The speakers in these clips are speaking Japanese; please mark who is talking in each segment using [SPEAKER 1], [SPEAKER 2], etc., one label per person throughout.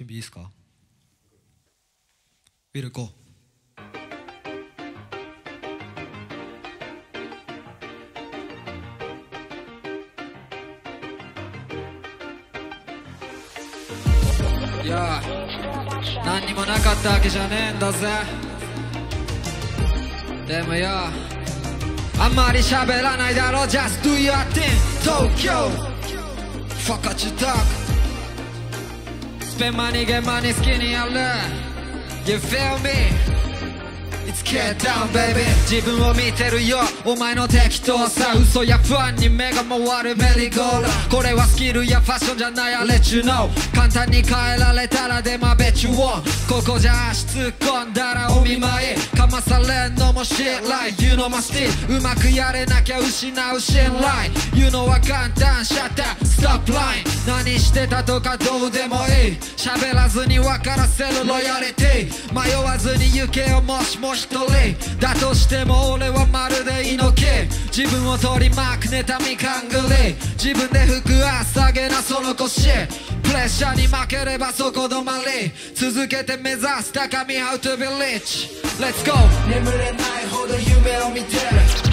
[SPEAKER 1] 準備いいですか？ウィルゴーいや何にもなかったわけじゃねえんだぜ。でもよあんまり喋らないだろ。Just do your thing Tokyo Fuck at you talk Spend money get money 好きにやる You feel me? It's get down baby 自分を見てるよ。お前の適当さ。嘘や不安に目が回る。メリーゴーラこれはスキルやファッションじゃない。I let you know 簡単に変えられたらでまべちゅをここじゃ足突っ込んだらお見舞い。かまされんのも shit like You know my s t i うまくやれなきゃ失う信頼。You know は簡単。シャッターストップライン何してたとかどうでもいい。喋らずに分からせるロイヤリティ。迷わずに行けよ。もしもし。一人だとしても俺はまるで猪木。自分を取り巻く妬み勘ぐり。自分で服は下げなその腰。プレッシャーに負ければそこ止まり。続けて目指す高み How to be rich Let's go
[SPEAKER 2] 眠れないほど夢を見てる。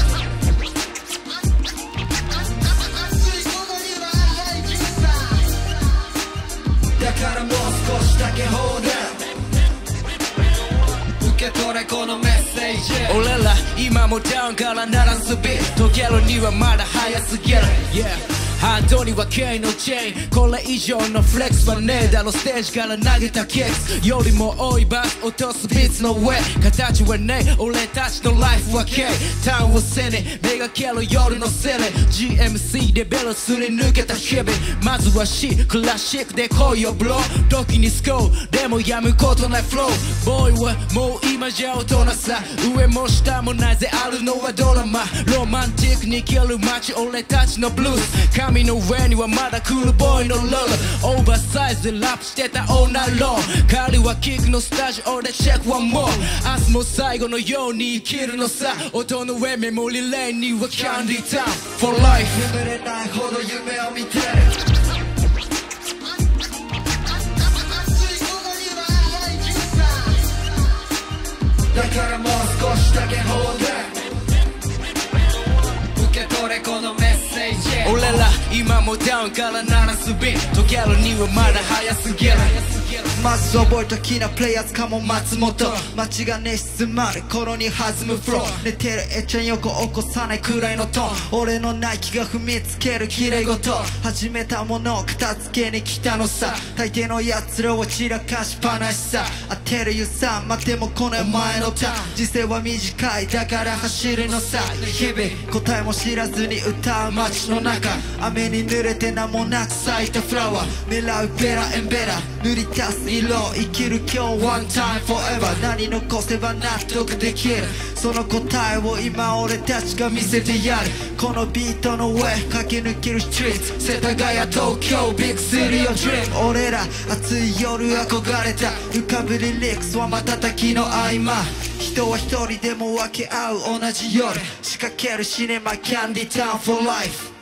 [SPEAKER 1] 受け取れこのメッセージ。
[SPEAKER 2] 俺ら今もダウンからならすビート解けるにはまだ早すぎる Yeah ハンドには K のチェーン。これ以上のフレックスはねえだろ。ステージから投げたキック。スよりも多いバス落とすビーツの上。形はねえ。俺たちのライフは K タウンをせねえ。目がける夜のセレ GMC レベルすり抜けた日々。まずは C クラシックで来いよブロー。時にスコーでもやむことないフロー。ボーイはもう今じゃ大人さ。上も下もなぜあるのはドラマ。ロマンティックに生きる街。俺たちのブルース。髪の上にはまだクールボーイのロールオーバーサイズでラップしてたオーナーロー彼はキックのスタジオでチェックワンモー明日も最後のように生きるのさ音の上メモリレーンにはキャンディータウン For life. 眠れないほど夢を見てるダウンから鳴らすビートギャルにはまだ早すぎる。まず覚えときなプレイヤーズかも松本。街が寝静まる頃に弾むフロー寝てるエッチャン横起こさないくらいのトーン。俺のナイキが踏みつける綺麗事。始めたものを片付けに来たのさ。大抵の奴らを散らかしっぱなしさ。当てるよさ。待てもこの前のターン。人生は短いだから走るのさ。日々答えも知らずに歌う街の中。雨に濡れて名もなく咲いたフラワー狙うベラエンベラ。塗りた足す色生きる今日 One time forever 何残せば納得できる。その答えを今俺たちが見せてやる。このビートの上駆け抜けるストリート世田谷東京ビッグシティ of dream 俺ら暑い夜憧れた。浮かぶリリックスは瞬きの合間。人は一人でも分け合う同じ夜。仕掛けるシネマキャンディタウン for life